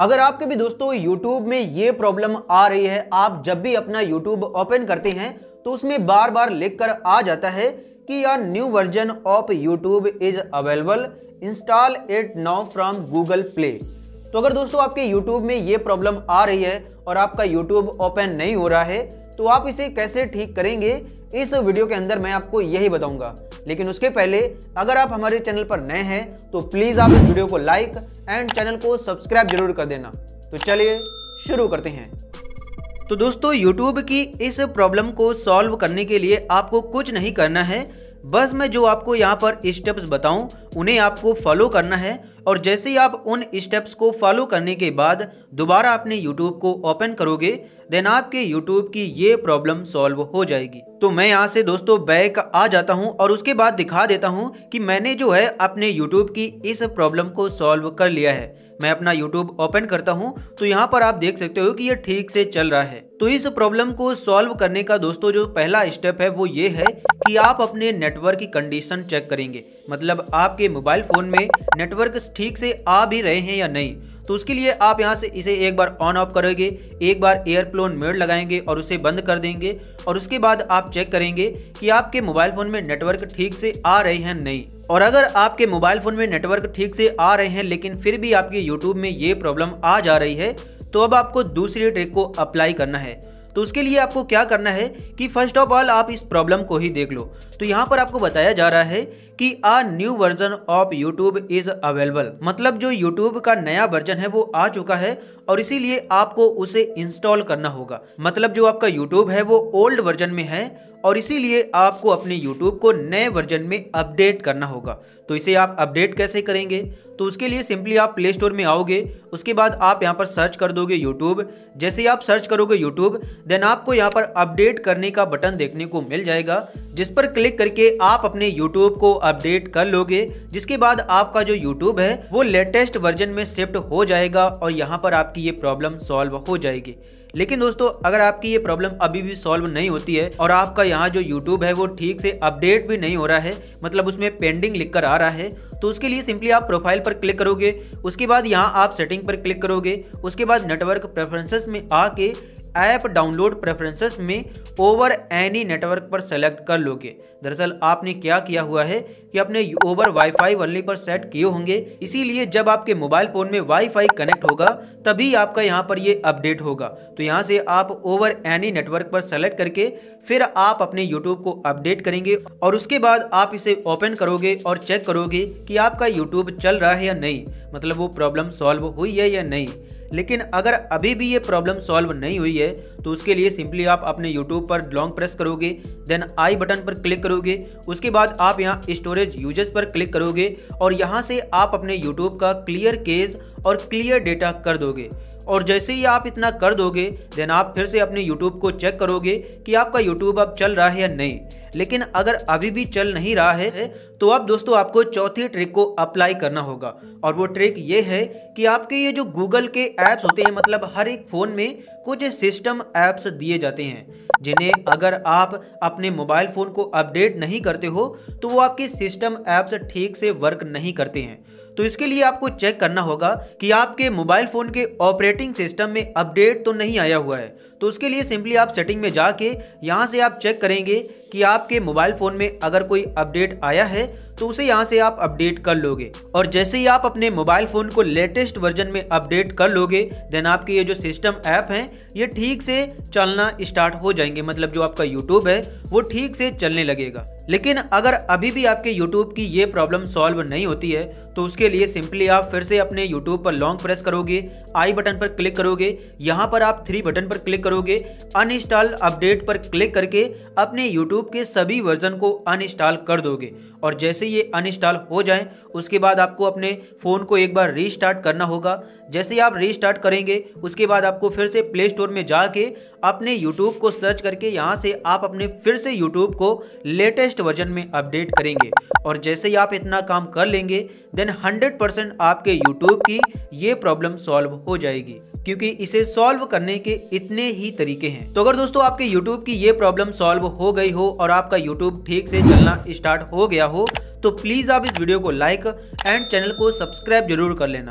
अगर आपके भी दोस्तों YouTube में ये प्रॉब्लम आ रही है, आप जब भी अपना YouTube ओपन करते हैं तो उसमें बार बार लिख कर आ जाता है कि यार new version of YouTube is available install it now from Google Play तो अगर दोस्तों आपके YouTube में ये प्रॉब्लम आ रही है और आपका YouTube ओपन नहीं हो रहा है तो आप इसे कैसे ठीक करेंगे, इस वीडियो के अंदर मैं आपको यही बताऊँगा। लेकिन उसके पहले, अगर आप हमारे चैनल पर नए हैं तो प्लीज़ आप इस वीडियो को लाइक एंड चैनल को सब्सक्राइब ज़रूर कर देना। तो चलिए शुरू करते हैं। तो दोस्तों, YouTube की इस प्रॉब्लम को सॉल्व करने के लिए आपको कुछ नहीं करना है। बस मैं जो आपको यहाँ पर स्टेप्स बताऊँ, उन्हें आपको फॉलो करना है। और जैसे ही आप उन स्टेप्स को फॉलो करने के बाद, दोबारा अपने YouTube को ओपन करोगे देन आपके यूट्यूब की ये प्रॉब्लम सॉल्व हो जाएगी। तो मैं यहाँ से दोस्तों बैक आ जाता हूँ और उसके बाद दिखा देता हूँ कि मैंने जो है अपने यूट्यूब की इस प्रॉब्लम को सॉल्व कर लिया है। मैं अपना यूट्यूब ओपन करता हूँ तो यहाँ पर आप देख सकते हो कि ये ठीक से चल रहा है। तो इस प्रॉब्लम को सॉल्व करने का दोस्तों जो पहला स्टेप है, वो ये है कि आप अपने नेटवर्क की कंडीशन चेक करेंगे। मतलब आपके मोबाइल फ़ोन में नेटवर्क ठीक से आ भी रहे हैं या नहीं। तो उसके लिए आप यहाँ से इसे एक बार ऑन ऑफ़ करोगे, एक बार एयरप्लोन मोड लगाएँगे और उसे बंद कर देंगे और उसके बाद आप चेक करेंगे कि आपके मोबाइल फ़ोन में नेटवर्क ठीक से आ रहे हैं नहीं। और अगर आपके मोबाइल फ़ोन में नेटवर्क ठीक से आ रहे हैं, लेकिन फिर भी आपके यूट्यूब में ये प्रॉब्लम आ जा रही है तो अब आपको दूसरी ट्रिक को अप्लाई करना है। तो उसके लिए आपको क्या करना है कि फ़र्स्ट ऑफ़ ऑल आप इस प्रॉब्लम को ही देख लो। तो यहाँ पर आपको बताया जा रहा है कि a new version of YouTube is available मतलब जो यूट्यूब का नया वर्जन है, वो आ चुका है और इसीलिए आपको उसे इंस्टॉल करना होगा। मतलब जो आपका यूट्यूब है, वो ओल्ड वर्जन में है और इसीलिए आपको अपने YouTube को नए वर्जन में अपडेट करना होगा। तो इसे आप अपडेट कैसे करेंगे? तो उसके लिए सिंपली आप प्ले स्टोर में आओगे, उसके बाद आप यहाँ पर सर्च कर दोगे YouTube जैसे ही आप सर्च करोगे YouTube देन आपको यहाँ पर अपडेट करने का बटन देखने को मिल जाएगा, जिस पर क्लिक करके आप अपने YouTube को अपडेट कर लोगे, जिसके बाद आपका जो YouTube है, वो लेटेस्ट वर्जन में शिफ्ट हो जाएगा और यहाँ पर आपकी ये प्रॉब्लम सॉल्व हो जाएगी। लेकिन दोस्तों, अगर आपकी ये प्रॉब्लम अभी भी सॉल्व नहीं होती है और आपका यहाँ जो यूट्यूब है वो ठीक से अपडेट भी नहीं हो रहा है मतलब उसमें पेंडिंग लिख कर आ रहा है तो उसके लिए सिंपली आप प्रोफ़ाइल पर क्लिक करोगे, उसके बाद यहाँ आप सेटिंग पर क्लिक करोगे, उसके बाद नेटवर्क प्रेफरेंसेस में आके ऐप डाउनलोड प्रेफरेंसेस में ओवर एनी नेटवर्क पर सेलेक्ट कर लोगे। दरअसल आपने क्या किया हुआ है कि अपने ओवर वाईफाई वनली पर सेट किए होंगे। इसीलिए जब आपके मोबाइल फ़ोन में वाईफाई कनेक्ट होगा, तभी आपका यहाँ पर ये अपडेट होगा। तो यहाँ से आप ओवर एनी नेटवर्क पर सेलेक्ट करके फिर आप अपने यूट्यूब को अपडेट करेंगे और उसके बाद आप इसे ओपन करोगे और चेक करोगे कि आपका यूट्यूब चल रहा है या नहीं। मतलब वो प्रॉब्लम सॉल्व हुई है या नहीं। लेकिन अगर अभी भी ये प्रॉब्लम सॉल्व नहीं हुई है तो उसके लिए सिंपली आप अपने यूट्यूब पर लॉन्ग प्रेस करोगे देन आई बटन पर क्लिक करोगे, उसके बाद आप यहाँ स्टोरेज यूजेस पर क्लिक करोगे और यहाँ से आप अपने यूट्यूब का क्लियर केस और क्लियर डेटा कर दोगे। और जैसे ही आप इतना कर दोगे देन आप फिर से अपने यूट्यूब को चेक करोगे कि आपका यूट्यूब अब चल रहा है या नहीं। लेकिन अगर अभी भी चल नहीं रहा है तो अब दोस्तों आपको चौथी ट्रिक को अप्लाई करना होगा। और वो ट्रिक ये है कि आपके ये जो गूगल के ऐप्स होते हैं मतलब हर एक फ़ोन में कुछ सिस्टम ऐप्स दिए जाते हैं, जिन्हें अगर आप अपने मोबाइल फ़ोन को अपडेट नहीं करते हो तो वो आपके सिस्टम ऐप्स ठीक से वर्क नहीं करते हैं। तो इसके लिए आपको चेक करना होगा कि आपके मोबाइल फ़ोन के ऑपरेटिंग सिस्टम में अपडेट तो नहीं आया हुआ है। तो उसके लिए सिंपली आप सेटिंग में जाके यहाँ से आप चेक करेंगे कि आपके मोबाइल फ़ोन में अगर कोई अपडेट आया है तो उसे यहाँ से आप अपडेट कर लोगे। और जैसे ही आप अपने मोबाइल फ़ोन को लेटेस्ट वर्जन में अपडेट कर लोगे देन आपके ये जो सिस्टम ऐप हैं, ये ठीक से चलना स्टार्ट हो जाएँगे। मतलब जो आपका यूट्यूब है, वो ठीक से चलने लगेगा। लेकिन अगर अभी भी आपके YouTube की ये प्रॉब्लम सॉल्व नहीं होती है तो उसके लिए सिंपली आप फिर से अपने YouTube पर लॉन्ग प्रेस करोगे आई बटन पर क्लिक करोगे, यहाँ पर आप थ्री बटन पर क्लिक करोगे अनइंस्टॉल अपडेट पर क्लिक करके अपने YouTube के सभी वर्जन को अनइंस्टॉल कर दोगे। और जैसे ये अनइंस्टॉल हो जाए, उसके बाद आपको अपने फ़ोन को एक बार रीस्टार्ट करना होगा। जैसे आप रीस्टार्ट करेंगे, उसके बाद आपको फिर से प्ले स्टोर में जाके अपने यूट्यूब को सर्च करके यहाँ से आप अपने फिर से यूट्यूब को लेटेस्ट वर्जन में अपडेट करेंगे। और जैसे ही आप इतना काम कर लेंगे देन 100% आपके यूट्यूब की ये प्रॉब्लम सॉल्व हो जाएगी। क्योंकि इसे सॉल्व करने के इतने ही तरीके हैं। तो अगर दोस्तों आपके YouTube की ये प्रॉब्लम सॉल्व हो गई हो और आपका YouTube ठीक से चलना स्टार्ट हो गया हो तो प्लीज़ आप इस वीडियो को लाइक एंड चैनल को सब्सक्राइब ज़रूर कर लेना।